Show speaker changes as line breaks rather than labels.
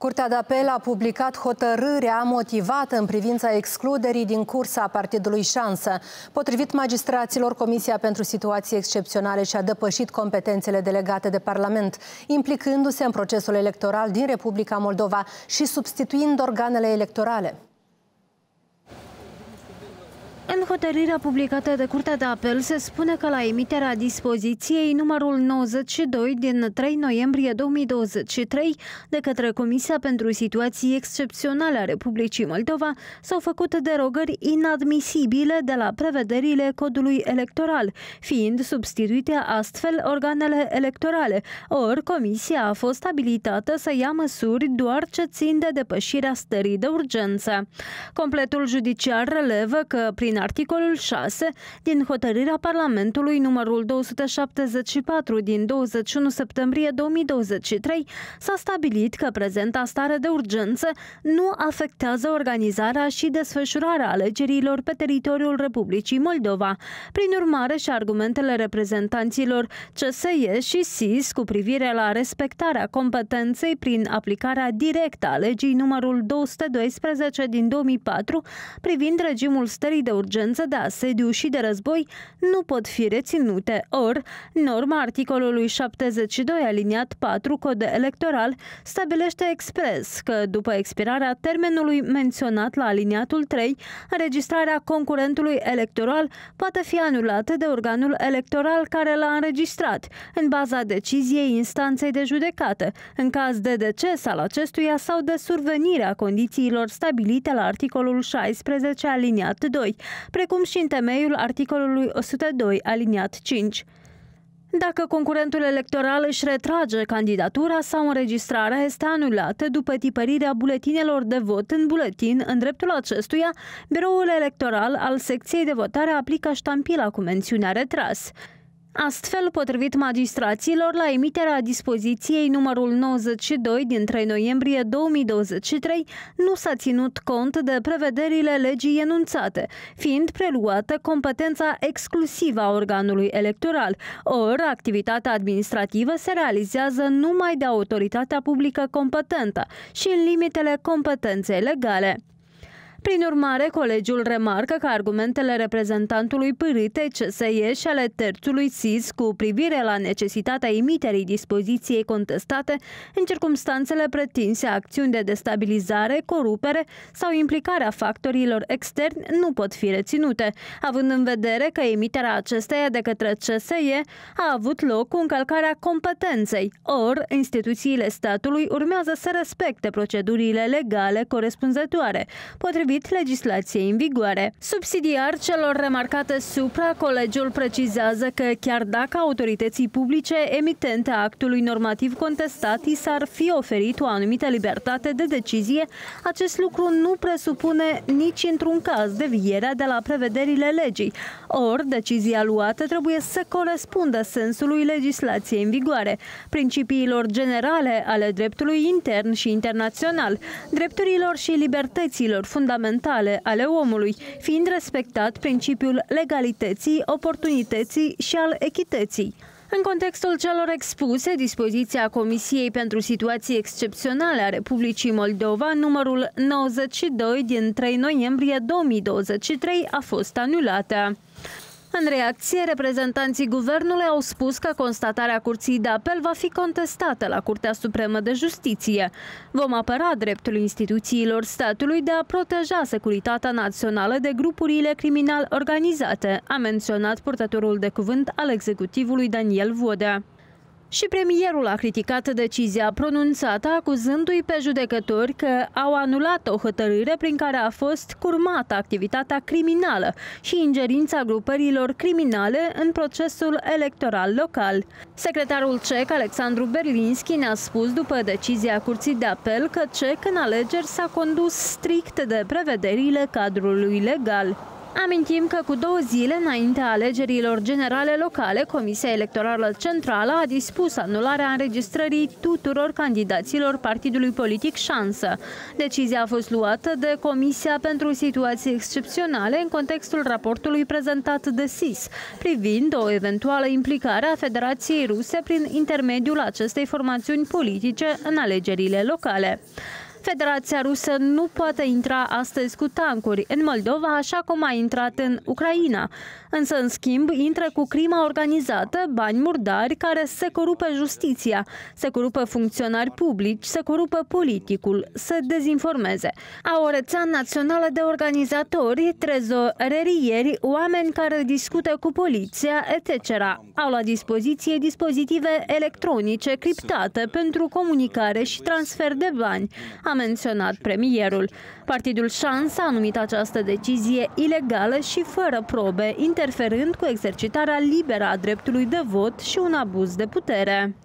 Curtea de apel a publicat hotărârea motivată în privința excluderii din cursa partidului Șansă. Potrivit magistraților, Comisia pentru Situații Excepționale și-a depășit competențele delegate de Parlament, implicându-se în procesul electoral din Republica Moldova și substituind organele electorale.
În hotărârea publicată de Curtea de Apel se spune că la emiterea dispoziției numărul 92 din 3 noiembrie 2023 de către Comisia pentru Situații Excepționale a Republicii Moldova s-au făcut derogări inadmisibile de la prevederile codului electoral, fiind substituite astfel organele electorale, ori Comisia a fost abilitată să ia măsuri doar ce țin de depășirea stării de urgență. Completul judiciar relevă că prin articolul 6 din hotărârea Parlamentului numărul 274 din 21 septembrie 2023 s-a stabilit că prezenta stare de urgență nu afectează organizarea și desfășurarea alegerilor pe teritoriul Republicii Moldova. Prin urmare și argumentele reprezentanților CSE și SIS cu privire la respectarea competenței prin aplicarea directă a legii numărul 212 din 2004 privind regimul stării de urgență urgență de asediu și de război nu pot fi reținute, ori norma articolului 72 aliniat 4 cod electoral stabilește expres că după expirarea termenului menționat la aliniatul 3, înregistrarea concurentului electoral poate fi anulată de organul electoral care l-a înregistrat, în baza deciziei instanței de judecată, în caz de deces al acestuia sau de survenire a condițiilor stabilite la articolul 16 aliniat 2, precum și în temeiul articolului 102, aliniat 5. Dacă concurentul electoral își retrage candidatura sau înregistrarea este anulată după tipărirea buletinelor de vot în buletin, în dreptul acestuia, biroul electoral al secției de votare aplică ștampila cu mențiunea retras. Astfel, potrivit magistraților, la emiterea dispoziției numărul 92 din 3 noiembrie 2023 nu s-a ținut cont de prevederile legii enunțate, fiind preluată competența exclusivă a organului electoral, ori activitatea administrativă se realizează numai de autoritatea publică competentă și în limitele competenței legale. Prin urmare, colegiul remarcă că argumentele reprezentantului pârâte CSE și ale terțului SIS cu privire la necesitatea emiterii dispoziției contestate în circumstanțele pretinse acțiuni de destabilizare, corupere sau implicarea factorilor externi nu pot fi reținute, având în vedere că emiterea acesteia de către CSE a avut loc cu încălcarea competenței, ori instituțiile statului urmează să respecte procedurile legale corespunzătoare, potrivit potrivit legislației în vigoare. Subsidiar celor remarcate supra, colegiul precizează că chiar dacă autorității publice emitente a actului normativ contestat i s-ar fi oferit o anumită libertate de decizie, acest lucru nu presupune nici într-un caz devierea de la prevederile legii, ori decizia luată trebuie să corespundă sensului legislației în vigoare, principiilor generale ale dreptului intern și internațional, drepturilor și libertăților fundamentale fundamentale ale omului, fiind respectat principiul legalității, oportunității și al echității. În contextul celor expuse, dispoziția Comisiei pentru Situații Excepționale a Republicii Moldova, numărul 92 din 3 noiembrie 2023, a fost anulată. În reacție, reprezentanții guvernului au spus că constatarea curții de apel va fi contestată la Curtea Supremă de Justiție. Vom apăra dreptul instituțiilor statului de a proteja securitatea națională de grupurile criminal organizate, a menționat purtătorul de cuvânt al executivului Daniel Vodea. Și premierul a criticat decizia pronunțată, acuzându-i pe judecători că au anulat o hotărâre prin care a fost curmată activitatea criminală și ingerința grupărilor criminale în procesul electoral local. Secretarul cec Alexandru Berlinski ne-a spus după decizia Curții de Apel că cec în alegeri s-a condus strict de prevederile cadrului legal. Amintim că cu două zile înaintea alegerilor generale locale, Comisia Electorală Centrală a dispus anularea înregistrării tuturor candidaților partidului politic Șansă. Decizia a fost luată de Comisia pentru Situații Excepționale în contextul raportului prezentat de SIS, privind o eventuală implicare a Federației Ruse prin intermediul acestei formațiuni politice în alegerile locale. Federația Rusă nu poate intra astăzi cu tancuri în Moldova, așa cum a intrat în Ucraina. Însă, în schimb, intră cu crima organizată, bani murdari care se corupă justiția, se corupă funcționari publici, se corupă politicul, se dezinformeze. Au o rețea națională de organizatori, trezorerieri, oameni care discută cu poliția, etc. Au la dispoziție dispozitive electronice criptate pentru comunicare și transfer de bani a menționat premierul. Partidul Șans a numit această decizie ilegală și fără probe, interferând cu exercitarea liberă a dreptului de vot și un abuz de putere.